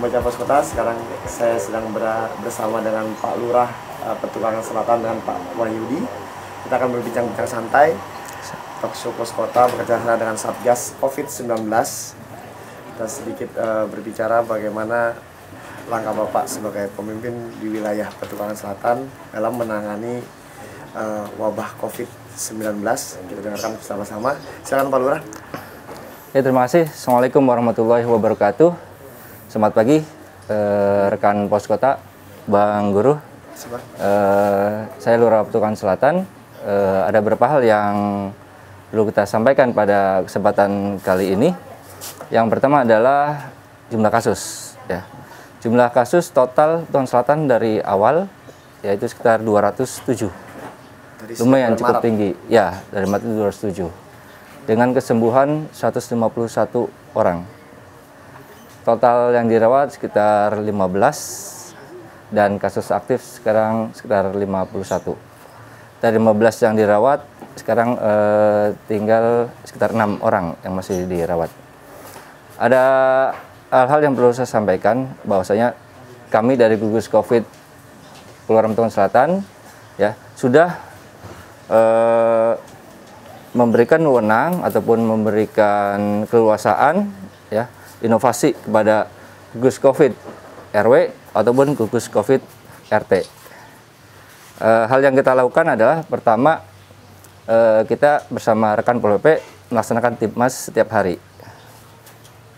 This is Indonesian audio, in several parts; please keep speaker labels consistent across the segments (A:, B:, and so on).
A: pembaca pos kota. Sekarang saya sedang bersama dengan Pak Lurah uh, Petukangan Selatan dan Pak Wahyudi. Kita akan berbincang-bincang santai. Talk show pos kota bekerjasama dengan Satgas COVID-19. Kita sedikit uh, berbicara bagaimana langkah Bapak sebagai pemimpin di wilayah Petukangan Selatan dalam menangani uh, wabah COVID-19. Kita dengarkan bersama-sama. Silakan Pak Lurah.
B: Ya terima kasih. Assalamualaikum warahmatullahi wabarakatuh. Selamat pagi eh, rekan pos kota, Bang Guru. Eh, saya Lurah Petukan Selatan. Eh, ada beberapa hal yang perlu kita sampaikan pada kesempatan kali ini. Yang pertama adalah jumlah kasus. Ya. Jumlah kasus total Petukan Selatan dari awal yaitu sekitar 207. Dari Lumayan cukup Maret. tinggi. Ya, dari Maret 207 dengan kesembuhan 151 orang. Total yang dirawat sekitar 15 dan kasus aktif sekarang sekitar 51. Dari 15 yang dirawat sekarang eh, tinggal sekitar enam orang yang masih dirawat. Ada hal-hal yang perlu saya sampaikan bahwasanya kami dari gugus Covid Kelurahan Tahun Selatan ya sudah eh, memberikan wewenang ataupun memberikan keluasaan ya inovasi kepada gugus COVID RW ataupun gugus COVID RT. E, hal yang kita lakukan adalah pertama e, kita bersama rekan Pol PP melaksanakan tipmas setiap hari.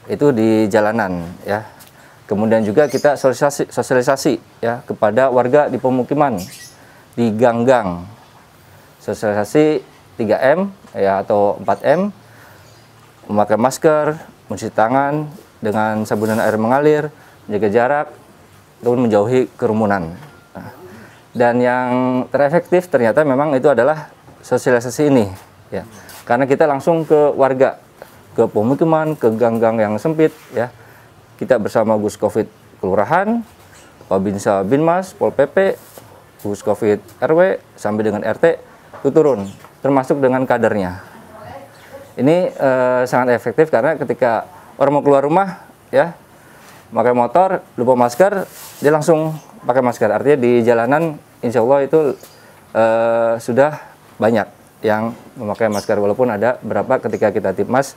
B: Itu di jalanan ya. Kemudian juga kita sosialisasi, sosialisasi ya kepada warga di pemukiman di gang-gang. Sosialisasi 3M ya atau 4M memakai masker, mencuci tangan dengan sabun dan air mengalir, menjaga jarak, dan menjauhi kerumunan. Nah, dan yang terefektif ternyata memang itu adalah sosialisasi ini, ya. Karena kita langsung ke warga, ke pemukiman, ke gang-gang yang sempit, ya. Kita bersama Gus Covid Kelurahan, Babinsa Binmas, Pol PP, Gus Covid RW, sampai dengan RT, itu turun termasuk dengan kadernya. Ini uh, sangat efektif karena ketika orang mau keluar rumah ya pakai motor lupa masker dia langsung pakai masker artinya di jalanan insya Allah itu uh, sudah banyak yang memakai masker walaupun ada berapa ketika kita tipmas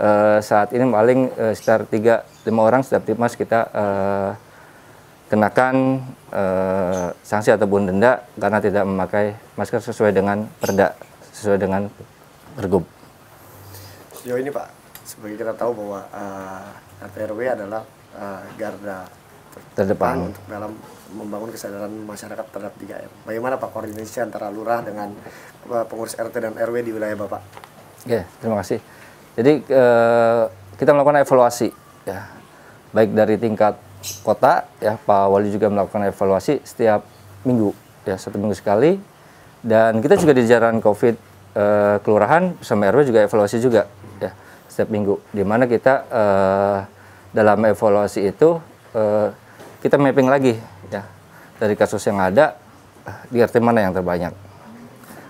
B: uh, saat ini paling uh, sekitar 3 5 orang setiap tipmas kita uh, kenakan uh, sanksi ataupun denda karena tidak memakai masker sesuai dengan perda sesuai dengan pergub.
A: Sejauh ini Pak, sebagai kita tahu bahwa uh, eh, RT adalah uh, garda terdepan untuk dalam membangun kesadaran masyarakat terhadap 3M. Bagaimana Pak koordinasi antara lurah dengan uh, pengurus RT dan RW di wilayah Bapak?
B: Oke, terima kasih. Jadi uh, kita melakukan evaluasi ya. Baik dari tingkat kota ya Pak Wali juga melakukan evaluasi setiap minggu ya satu minggu sekali dan kita juga di jajaran COVID uh, kelurahan sama RW juga evaluasi juga ya setiap minggu. Di mana kita uh, dalam evaluasi itu uh, kita mapping lagi ya. Dari kasus yang ada di RT mana yang terbanyak.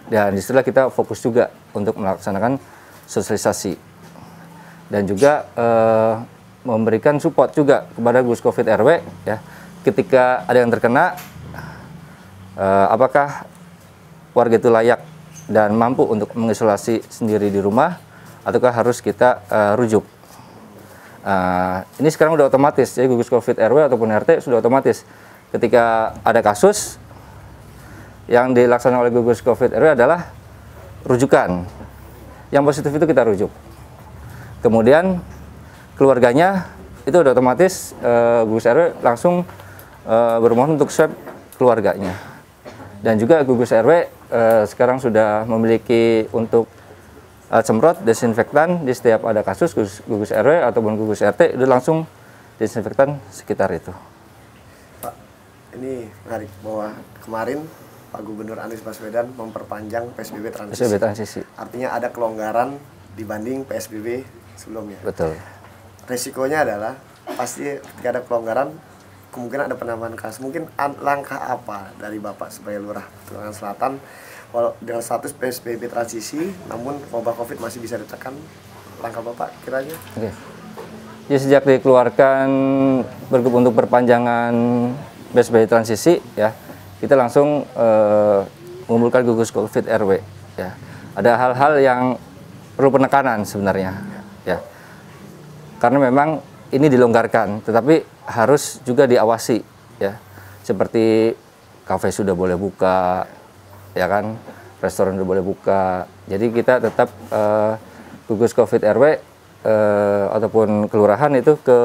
B: Dan di situlah kita fokus juga untuk melaksanakan sosialisasi. Dan juga uh, memberikan support juga kepada Gus Covid RW ya. Ketika ada yang terkena uh, apakah warga itu layak dan mampu untuk mengisolasi sendiri di rumah ataukah harus kita uh, rujuk. Uh, ini sekarang sudah otomatis ya gugus COVID RW ataupun RT sudah otomatis. Ketika ada kasus yang dilaksanakan oleh gugus COVID RW adalah rujukan. Yang positif itu kita rujuk. Kemudian keluarganya itu sudah otomatis uh, gugus RW langsung uh, bermohon untuk swab keluarganya. Dan juga gugus RW Eh, sekarang sudah memiliki untuk alat semprot desinfektan di setiap ada kasus gugus, gugus RW ataupun gugus RT itu langsung desinfektan sekitar itu.
A: Pak, ini menarik bahwa kemarin Pak Gubernur Anies Baswedan memperpanjang PSBB transisi. PSBB transisi. Artinya ada kelonggaran dibanding PSBB sebelumnya.
B: Betul.
A: Resikonya adalah pasti ketika ada kelonggaran kemungkinan ada penambahan kasus. Mungkin langkah apa dari Bapak sebagai lurah Petugas Selatan walau dengan status PSBB transisi namun wabah Covid masih bisa ditekan langkah Bapak kiranya?
B: Oke. Ya sejak dikeluarkan bergub untuk perpanjangan BSBY transisi ya, kita langsung eh, mengumpulkan gugus Covid RW ya. Ada hal-hal yang perlu penekanan sebenarnya ya. Karena memang ini dilonggarkan, tetapi harus juga diawasi ya. Seperti kafe sudah boleh buka, ya kan, restoran sudah boleh buka. Jadi kita tetap eh, gugus Covid RW eh, ataupun kelurahan itu ke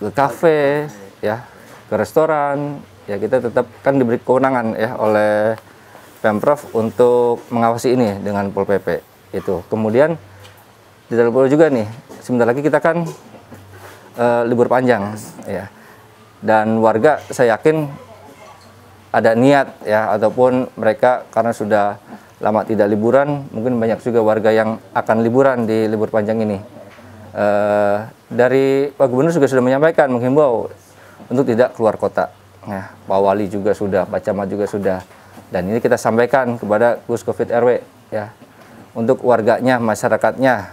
B: ke kafe ya ke restoran ya kita tetap kan diberi kewenangan ya oleh pemprov untuk mengawasi ini dengan pol pp itu kemudian di dalam juga nih sebentar lagi kita kan eh, libur panjang ya. Dan warga saya yakin ada niat ya ataupun mereka karena sudah lama tidak liburan mungkin banyak juga warga yang akan liburan di libur panjang ini. Eh, dari Pak Gubernur juga sudah menyampaikan menghimbau untuk tidak keluar kota. Nah Pak Wali juga sudah Pak Camat juga sudah. Dan ini kita sampaikan kepada Gus Covid RW ya untuk warganya masyarakatnya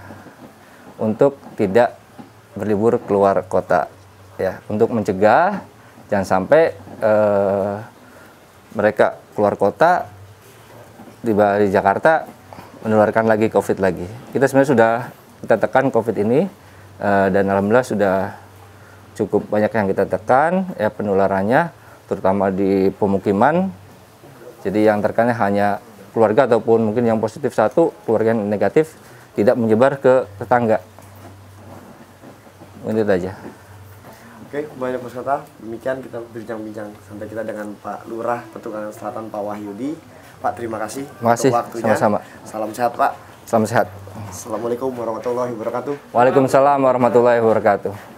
B: untuk tidak berlibur keluar kota ya untuk mencegah jangan sampai eh, mereka keluar kota tiba di Jakarta menularkan lagi COVID lagi. Kita sebenarnya sudah kita tekan COVID ini eh, dan alhamdulillah sudah cukup banyak yang kita tekan ya penularannya terutama di pemukiman. Jadi yang terkena hanya keluarga ataupun mungkin yang positif satu, keluarga yang negatif tidak menyebar ke tetangga. Itu aja.
A: Oke, banyak Kota. Demikian kita berbincang-bincang sampai kita dengan Pak Lurah Petukangan Selatan Pak Wahyudi. Pak, terima kasih
B: Terima kasih,
A: waktunya.
B: sama-sama.
A: Salam sehat, Pak.
B: Salam sehat.
A: Assalamualaikum warahmatullahi wabarakatuh.
B: Waalaikumsalam warahmatullahi wabarakatuh.